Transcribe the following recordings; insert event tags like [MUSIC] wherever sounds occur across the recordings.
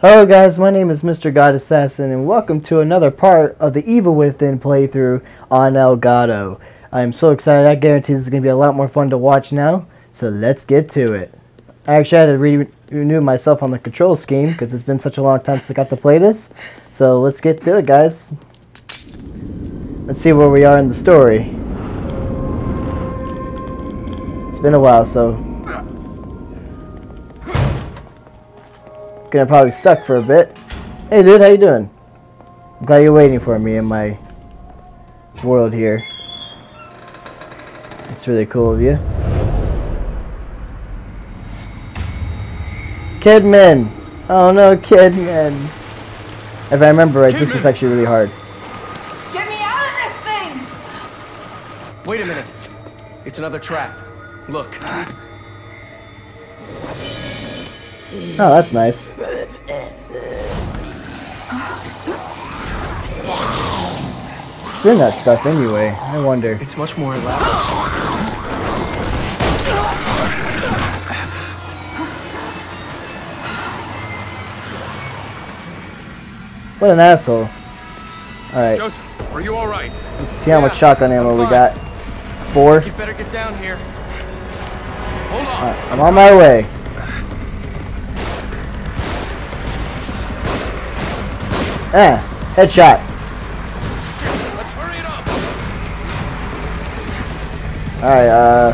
Hello guys, my name is Mr. God Assassin and welcome to another part of the Evil Within playthrough on Elgato. I am so excited, I guarantee this is going to be a lot more fun to watch now, so let's get to it. I actually had to re renew myself on the control scheme because it's been such a long time since I got to play this. So let's get to it guys. Let's see where we are in the story. It's been a while, so Gonna probably suck for a bit. Hey dude, how you doing? I'm glad you're waiting for me in my world here. It's really cool of you. Kidman! Oh no, Kidman! If I remember right, Kidman. this is actually really hard. Get me out of this thing! Wait a minute. It's another trap. Look. Oh, that's nice. What's in that stuff anyway? I wonder. It's much more elaborate. What an asshole. Alright. Joseph, are you alright? Let's see how much shotgun ammo we got. Four. You better get down here. Hold on. Right, I'm on my way. Eh, headshot. Alright, uh.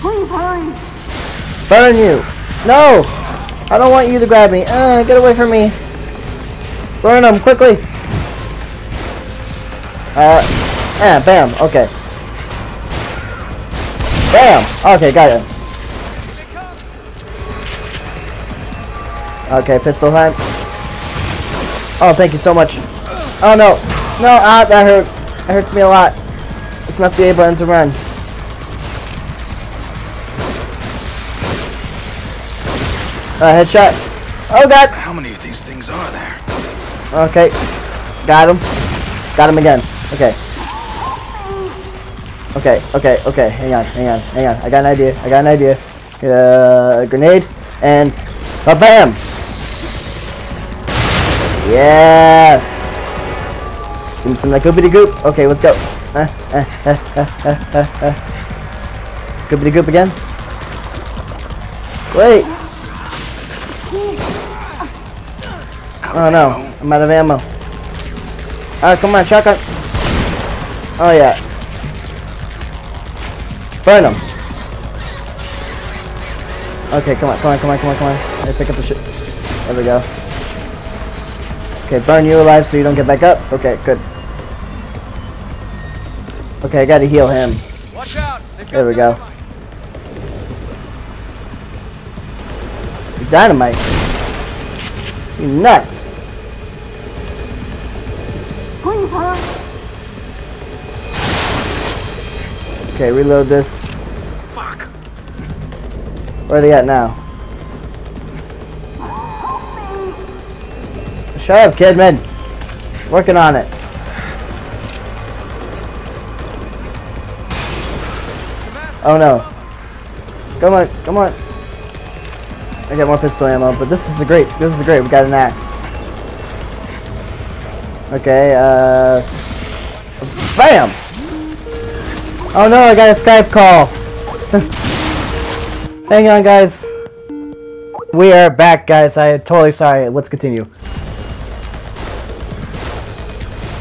Please hurry. Burn you! No! I don't want you to grab me. Uh, get away from me. Burn them, quickly! Uh, eh, bam, okay. Bam! Okay, got it. Okay, pistol time. Oh, thank you so much. Oh no. No, ah, that hurts. That hurts me a lot. It's not the A button to run. Uh, headshot. Oh god. How many of these things are there? Okay. Got him. Got him again. Okay. Okay, okay, okay. Hang on, hang on, hang on. I got an idea. I got an idea. Uh, grenade and a bam. Yes! Give me some that goopity goop. Okay, let's go. Uh, uh, uh, goopity goop again. Wait! Oh no, I'm out of ammo. Ah, come on, shotgun. Oh yeah. Burn them. Okay, come on, come on, come on, come on, come on. Me pick up the shit. There we go. Okay, burn you alive so you don't get back up. Okay, good. Okay, I gotta heal him. Watch out. There we go. Dynamite. You nuts. Okay, reload this. Fuck. Where are they at now? Shut up, Kidman. Working on it. Oh no. Come on, come on. I got more pistol ammo, but this is a great. This is a great. We got an axe. Okay, uh. BAM! Oh no, I got a Skype call. [LAUGHS] Hang on, guys. We are back, guys. I am totally sorry. Let's continue.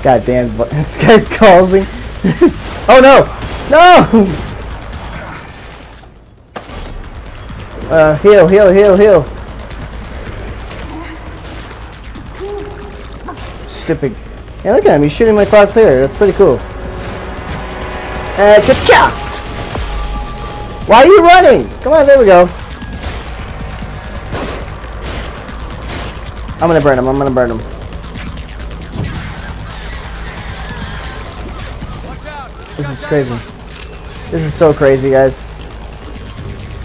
God damn, [LAUGHS] Skype calls me. [LAUGHS] oh no! No! Uh, heal, heal, heal, heal. Stupid. Yeah, look at him. He's shooting my crosshair. That's pretty cool. Uh, cha Why are you running? Come on, there we go. I'm gonna burn him. I'm gonna burn him. This is crazy. This is so crazy, guys.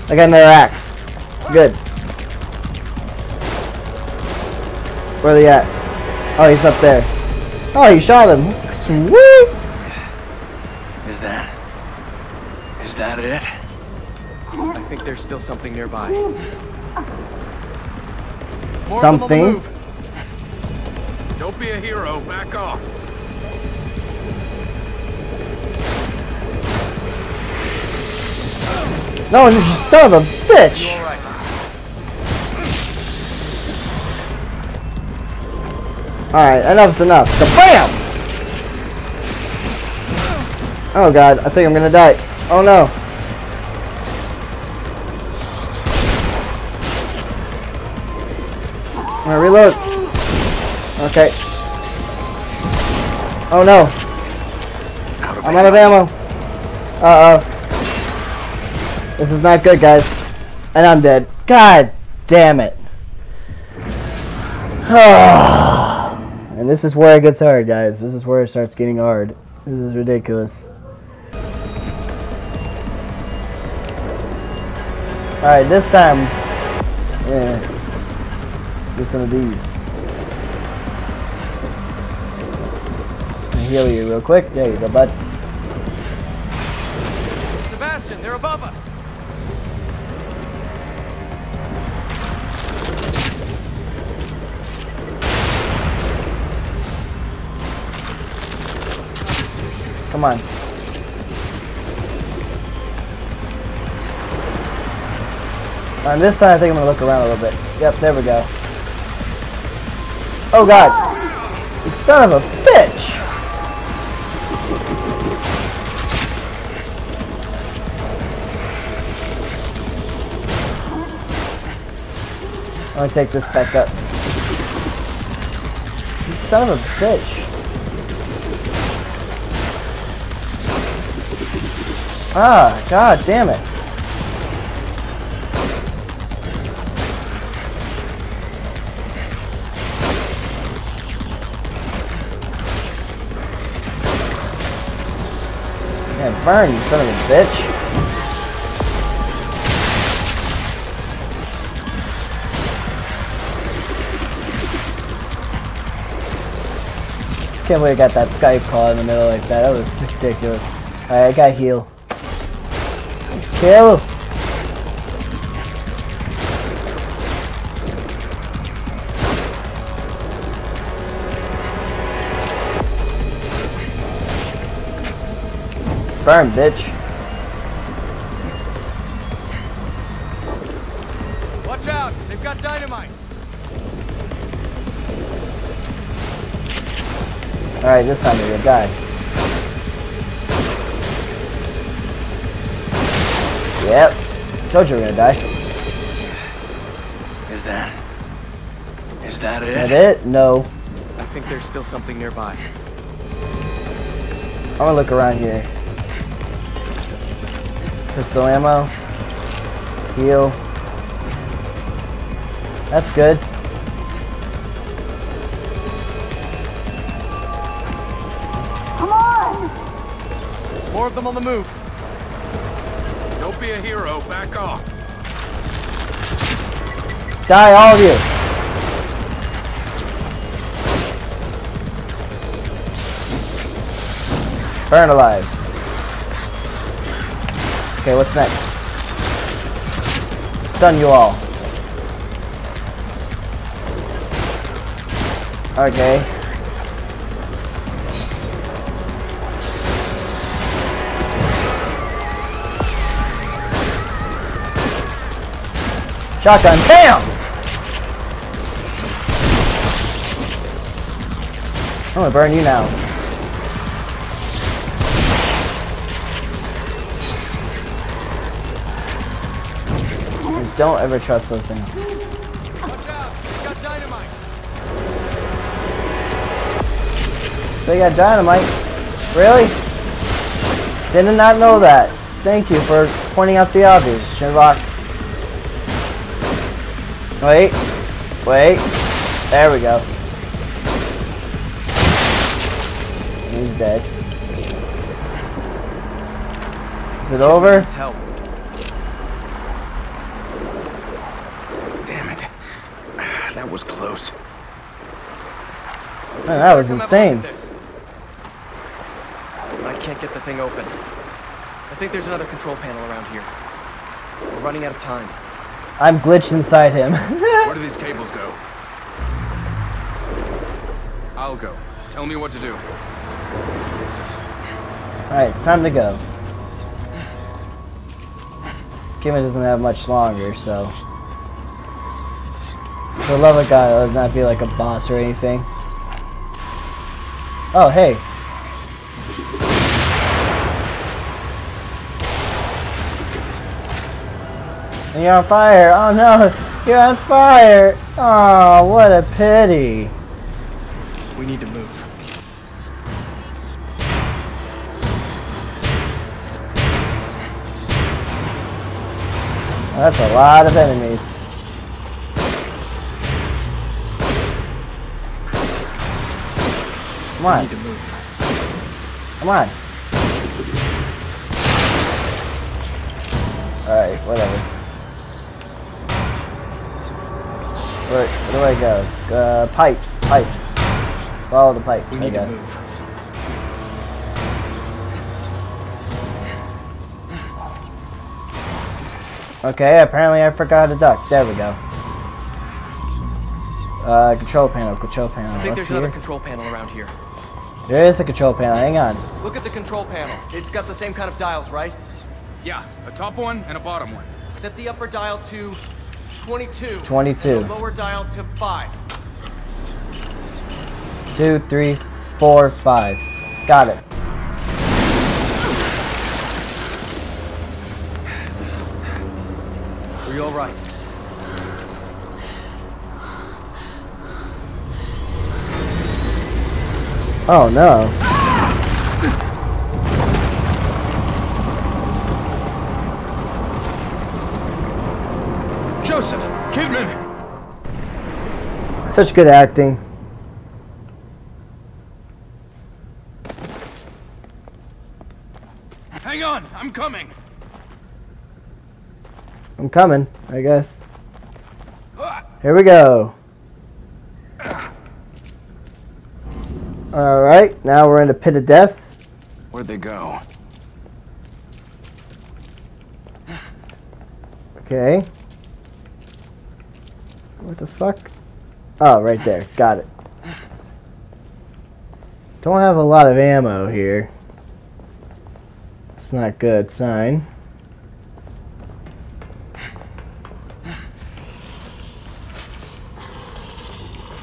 I got another axe. Good. Where are they at? Oh, he's up there. Oh, you shot him. Sweet! Is that... Is that it? I think there's still something nearby. More of them on the Something? Don't be a hero. Back off. No, you son of a bitch! Alright, enough's enough. Bam! Oh god, I think I'm gonna die. Oh no. I'm gonna reload. Okay. Oh no. Out I'm out of ammo. Uh oh. This is not good, guys. And I'm dead. God damn it. [SIGHS] and this is where it gets hard, guys. This is where it starts getting hard. This is ridiculous. Alright, this time. Yeah. Do some of these. Heal you real quick. There you go, bud. Sebastian, they're above us. Come on. And this time I think I'm gonna look around a little bit. Yep, there we go. Oh god! You son of a bitch! I'm gonna take this back up. You son of a bitch. Ah, god damn it. Yeah, burn, you son of a bitch. Can't believe I got that Skype call in the middle like that. That was ridiculous. Alright, I got heal. Heal! Burn, bitch. Watch out! They've got dynamite. Alright, this time you're die. Yep. Told you we were gonna die. Is that... Is that it? that it? No. I think there's still something nearby. I'm gonna look around here. Pistol ammo. Heal. That's good. Come on! More of them on the move. Be a hero. Back off. Die, all of you. Burn alive. Okay, what's next? Stun you all. Okay. Shotgun, BAM! I'm gonna burn you now. And don't ever trust those things. They got dynamite. Really? Did not know that. Thank you for pointing out the obvious, Shinrock. Wait. Wait. There we go. He's dead. Is it over? Let's help. Damn it. [SIGHS] That was close. Man, that was Come have a look insane. I can't get the thing open. I think there's another control panel around here. We're running out of time. I'm glitched inside him. [LAUGHS] Where do these cables go? I'll go. Tell me what to do. Alright, time to go. Kimmy doesn't have much longer, so. For the love of God, let's not be like a boss or anything. Oh, hey. You're on fire! Oh no! You're on fire! Oh, what a pity! We need to move. That's a lot of enemies. Come We on, need to move. come on. Alright, whatever. Where, where do I go? Uh, pipes, pipes. Follow the pipes, We I need to guess. move. Okay, apparently I forgot to duck. There we go. Uh, control panel, control panel. I think Up there's here. another control panel around here. There is a control panel. Hang on. Look at the control panel. It's got the same kind of dials, right? Yeah, a top one and a bottom one. Set the upper dial to 22. 22. The lower dial to 5. Two, three, four, five. Got it. Are you alright? Oh no. Joseph! Kidman! Such good acting. Hang on, I'm coming! I'm coming, I guess. Ah, Here we go. Alright, now we're in the pit of death. Where'd they go? Okay. What the fuck? Oh, right there. Got it. Don't have a lot of ammo here. It's not good sign.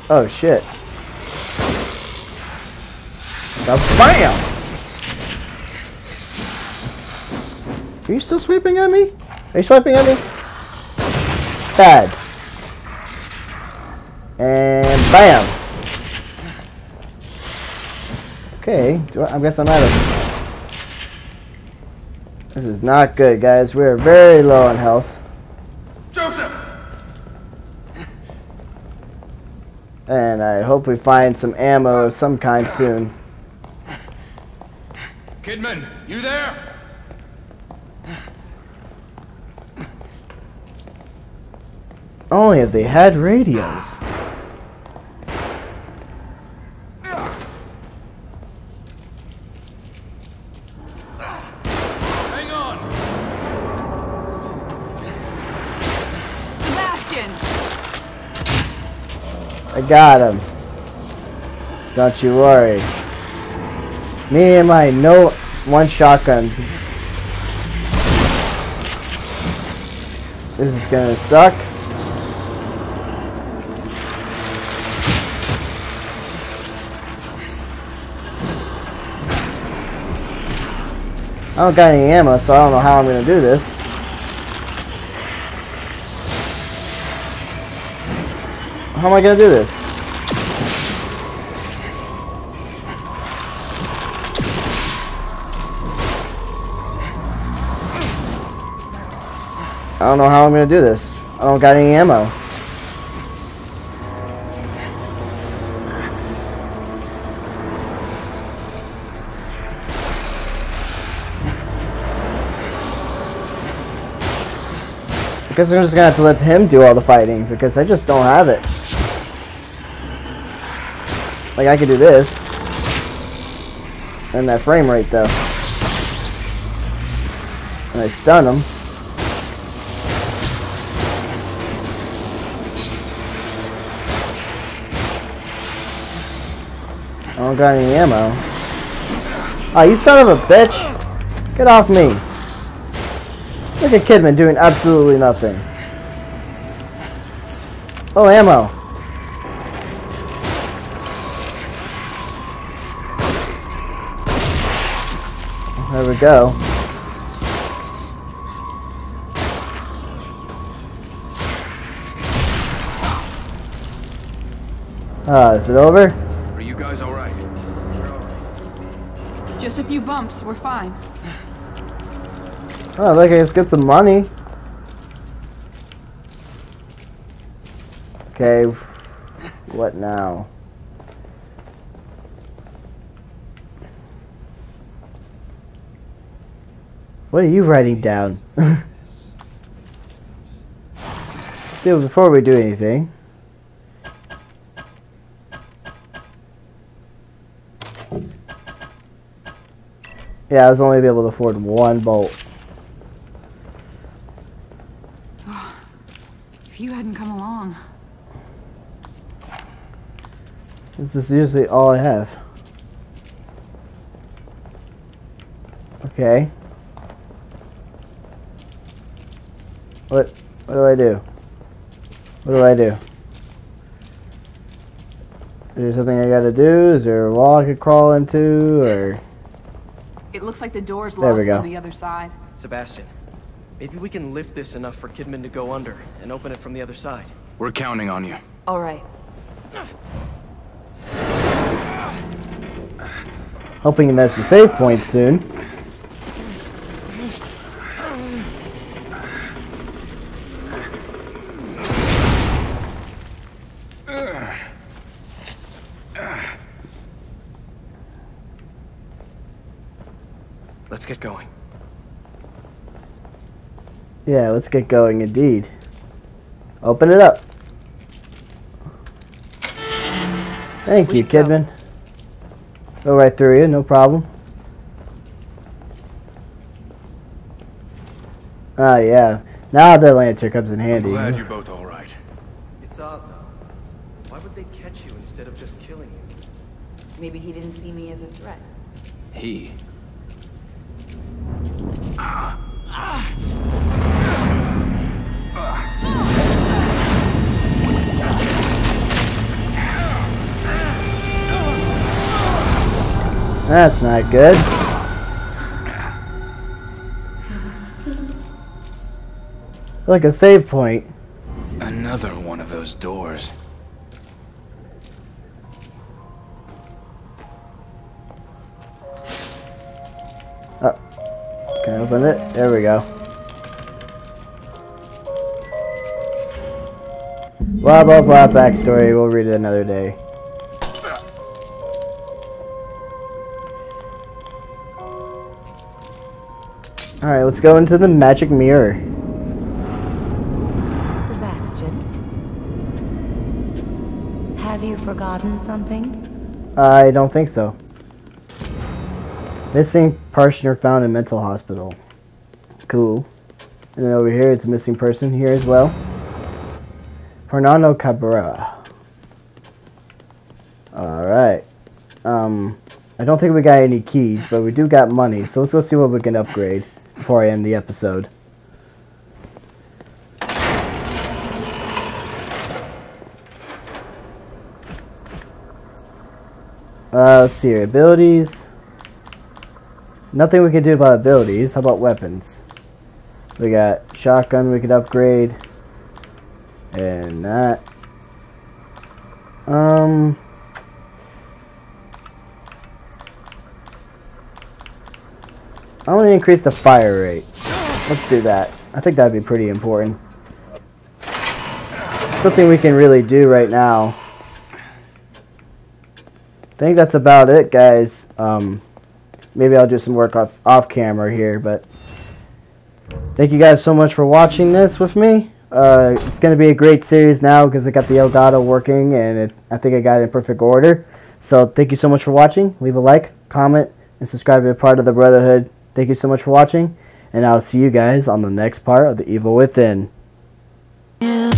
Oh shit. The BAM! Are you still sweeping at me? Are you swiping at me? Bad. And bam. Okay, do I, I guess I'm out of. This is not good, guys. We're very low on health. Joseph! And I hope we find some ammo of some kind soon. Kidman, you there? Only if they had radios. Got him. Don't you worry. Me and my no one shotgun. This is gonna suck. I don't got any ammo, so I don't know how I'm gonna do this. How am I gonna do this? I don't know how I'm gonna do this. I don't got any ammo. I guess I'm just gonna have to let him do all the fighting because I just don't have it. Like, I could do this. And that frame rate, though. And I stun him. I don't got any ammo. Oh, you son of a bitch! Get off me! Look at Kidman doing absolutely nothing. Oh, ammo! There we go. Ah, is it over? Are you guys alright? Just a few bumps. We're fine. Oh, look, let's get some money. Okay, what now? What are you writing down? [LAUGHS] See, before we do anything. Yeah, I was only able to afford one bolt. [SIGHS] If you hadn't come along. This is usually all I have. Okay. What what do I do? What do I do? Is there something I gotta do? Is there a wall I could crawl into or It looks like the door's There we locked go. on the other side. Sebastian, maybe we can lift this enough for Kidman to go under and open it from the other side. We're counting on you. All right. hoping that's the save point soon. Let's get going. Yeah, let's get going indeed. Open it up. Thank We you, should go. Kidman. Go right through you, no problem. Ah, yeah. Now the lantern comes in handy. Glad you're both alright. It's odd though. Why would they catch you instead of just killing you? Maybe he didn't see me as a threat. He. That's not good. Like a save point. Another one of those doors. Oh. Can I open it? There we go. Blah blah blah backstory. We'll read it another day. Alright, let's go into the magic mirror. Sebastian? Have you forgotten something? I don't think so. Missing partner found in mental hospital. Cool. And then over here, it's a missing person here as well. Fernando Cabrera. Alright. Um, I don't think we got any keys, but we do got money, so let's go see what we can upgrade before I end the episode. Uh, let's see here. Abilities. Nothing we can do about abilities. How about weapons? We got shotgun we could upgrade. And that. Um. I want to increase the fire rate. Let's do that. I think that'd be pretty important. Something we can really do right now. I think that's about it, guys. Um, maybe I'll do some work off off camera here, but thank you guys so much for watching this with me. Uh, it's going to be a great series now because I got the Elgato working, and it, I think I got it in perfect order. So thank you so much for watching. Leave a like, comment, and subscribe to be a part of the Brotherhood. Thank you so much for watching, and I'll see you guys on the next part of The Evil Within. You